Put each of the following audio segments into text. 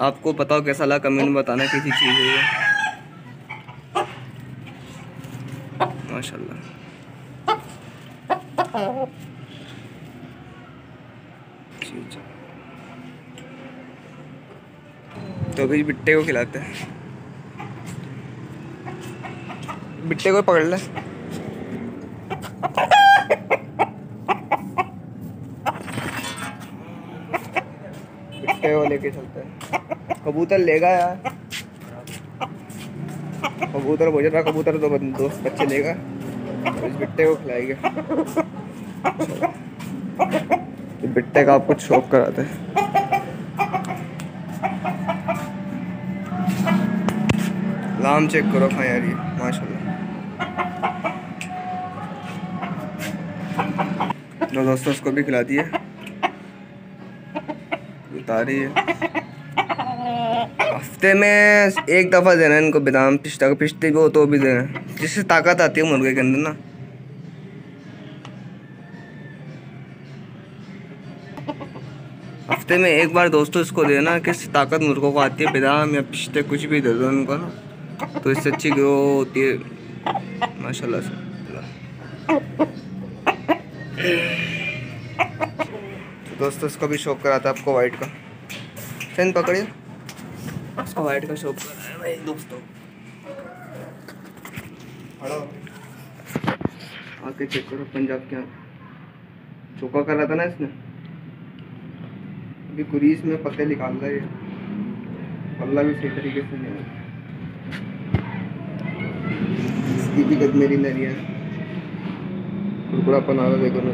आपको पता हो कैसा लगा कमेंट में बताना कैसी चीज़ है माशाल्लाह। तो अभी बिट्टे को खिलाते हैं। बिट्टे को पकड़ ले। बिट्टे को लेके चलते हैं। कबूतर लेगा यार। कबूतर बोझ रहा कबूतर तो दोस्त बच्चे लेगा। इस बिट्टे को खिलाएँगे। बिट्टे का आप कुछ शौक कराते हैं। लाम चेक करो खा यार ये, माशाल्लाह। तो दोस्तों, उसको भी खिला दिए। उतारी है। हफ़्ते में एक दफ़ा देना इनको बादाम, पिस्ता का पिस्ते भी हो तो भी देना। जिससे ताकत आती है मुर्गे के अंदर ना। हफ़्ते में एक बार दोस्तों इसको देना कि ताकत मुर्गों को आती है, बादाम या पिस्ते कुछ भी दे दो इनको ना। तो इससे अच्छी ग्रो होती है। माशाल्लाह से। दोस्तों इसका भी शौक कराता आपको वाइट का। चैन पकड़िए। इसको वाइट का शौक करा भाई दोस्तों। आके चेक करो पंजाब के यहाँ चौका कर रहा था ना इसने। अभी कुरीस में पत्ते निकाल रहा है पल्ला भी सही तरीके से नहीं इसकी भी गद मेरी नरी है। कुरकुरा बना रहा देखो ना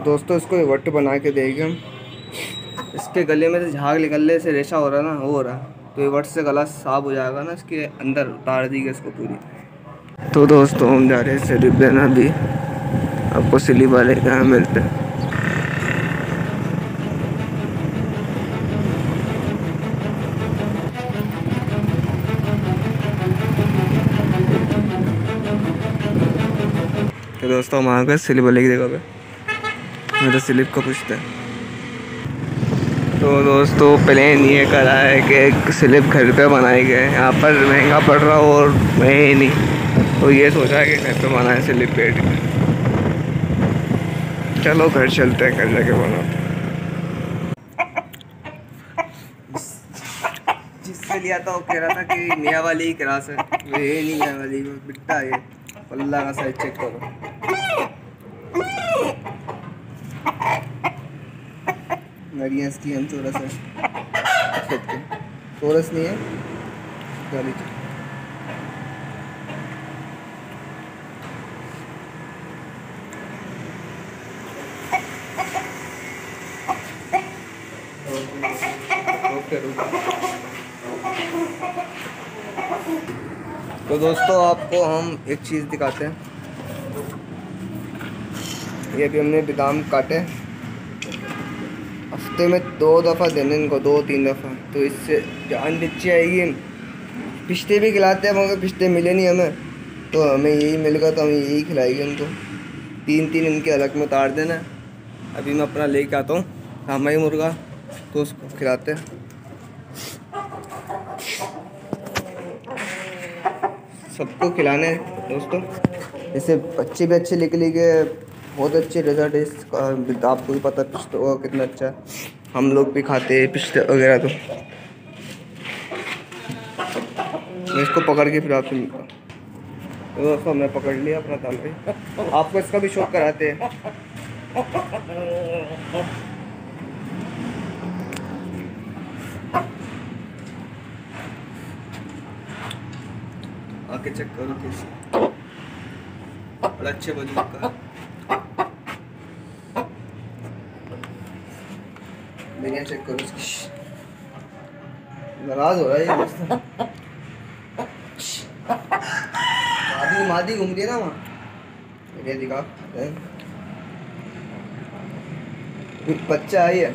तो दोस्तों, इसको वट बना के देंगे हम। इसके गले में से झाग निकलने से रेशा हो रहा ना, वो हो रहा। तो ये वट से गला साफ़ हो जाएगा ना, इसके अंदर उतार दी गई इसको पूरी। तो दोस्तों, हम जा रहे हैं स्लिप देना अभी। आपको स्लिप वाले कहाँ मिलते तो दोस्तों, हम आ गए स्लिप वाले की जगह पे। मैं तो स्लिप का पूछते हैं। तो दोस्तों प्लान ये करा है कि एक स्लिप घर पे बनाए गए यहाँ पर महँगा पड़ रहा और मैं ही नहीं। तो ये सोचा है कि घर पे बनाए से लिपेट चलो घर चलते हैं, घर जाके बनाते जिससे लिया था, वो कह रहा था कि नया वाली ही क्रास है ये नहीं नया वाली बिट्टा ये। पल्ला का साइज़ चेक करो। नरिया इसकी, हम चौरस है। चौरस नहीं है गाली तो दोस्तों, आपको हम एक चीज़ दिखाते हैं। ये भी हमने बादाम काटे। हफ़्ते में दो दफ़ा देने इनको, दो तीन दफ़ा। तो इससे जान अच्छी आएगी पिछते भी खिलाते हैं, मगर पिछते मिले नहीं हमें। तो हमें यही मिल गया तो हम यही खिलाएँगे उनको तीन तीन इनके अलग में उतार देना। अभी मैं अपना लेके आता हूँ हमारी मुर्गा तो उसको खिलाते हैं। सबको खिलाने दोस्तों। जैसे बच्चे भी अच्छे लिखे बहुत अच्छे रिज़ल्ट है इसका। आपको भी पता पिछले होगा कितना अच्छा हम लोग भी खाते हैं पिछले वगैरह तो। मैं इसको पकड़ के फिर आपसे मिलता तो दोस्तों, हमने पकड़ लिया अपना ताल आपको इसका भी शौक कराते हैं। आके चेक करो कैसे। बड़ा अच्छे वजूद का। दुनिया चेक करो इसकी नाराज़ हो रहा है मादी मादी घूम रही है ना वहाँ? ये दिखा बच्चा आई है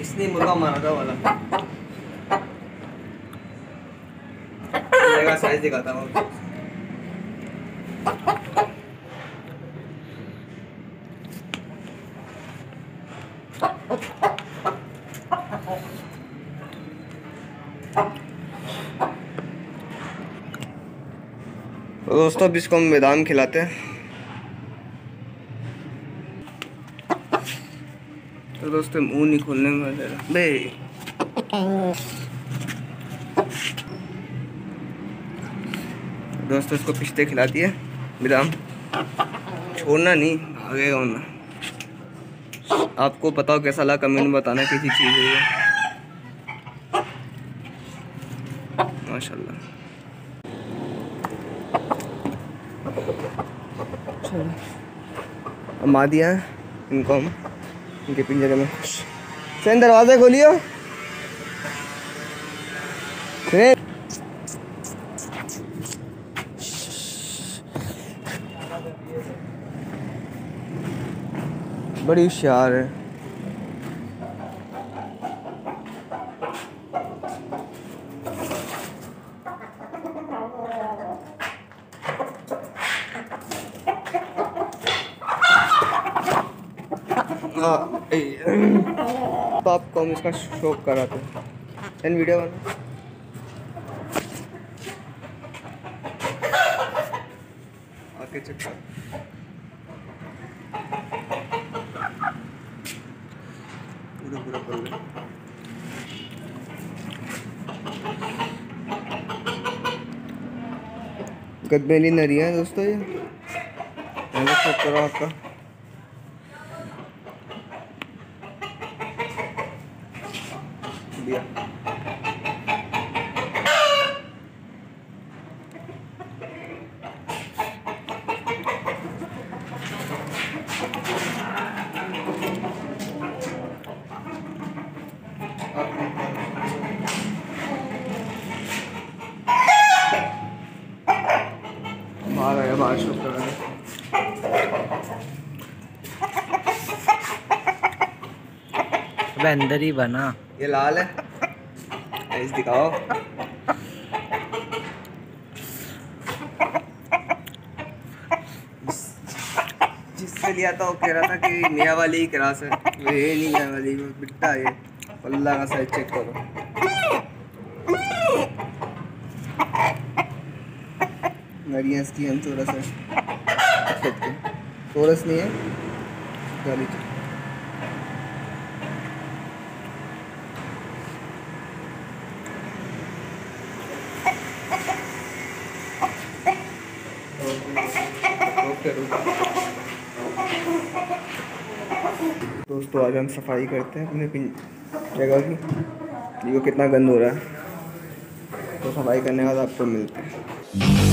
इसने मुर्गा मारा था वाला। साइज़ दिखाता हूँ। तो दोस्तों, अब इसको हम मैदान खिलाते हैं। तो दोस्तों, मुँह नहीं खोलने में दोस्तों, इसको पिछते खिला दिए बादाम छोड़ना नहीं, भागेगा ना आपको बताओ कैसा लगा कमेंट में बताना कैसी चीज़ है माशाल्लाह। अब मार दिया है इनको हम, इनके पिंजरे में। सैन, दरवाज़ा खोलियो। बड़ी होशियार है। तो आपको हम इसका शौक कराते हैं? एंड वीडियो बना। आके चक्कर पूरा पूरा कर ले। गदबेली नरी है दोस्तों ये। आपका। दिया। रहा अबे अंदर ही बना। ये लाल है। दिखाओ। जिससे लिया था, वो कह रहा था कि नया वाली ही क्रास है ये नहीं नया वाली बिट्टा ये अल्लाह का साइज़ चेक करो। नरिया इसकी हम चौरस है के नहीं है। गाली ओके दोस्तों, आज हम सफ़ाई करते हैं अपने पिन जगह की। देखो कितना गंद हो रहा है। तो सफ़ाई करने के बाद आपको मिलते हैं।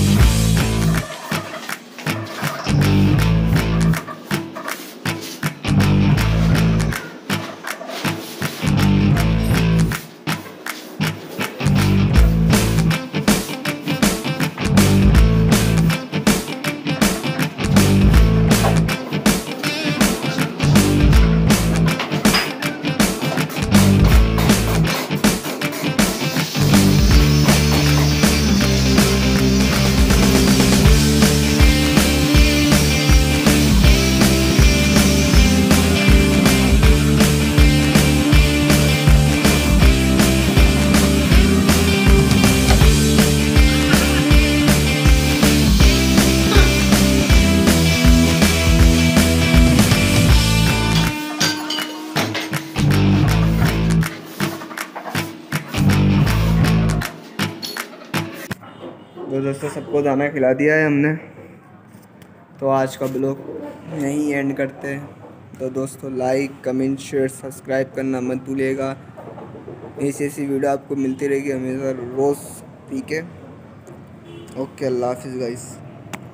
तो दोस्तों सबको दाना खिला दिया है हमने। तो आज का ब्लॉग यहीं एंड करते हैं। तो दोस्तों लाइक कमेंट शेयर सब्सक्राइब करना मत भूलिएगा। ऐसी ऐसी वीडियो आपको मिलती रहेगी हमेशा रोज़ पी के ओके अल्लाह हाफिज़ गाइस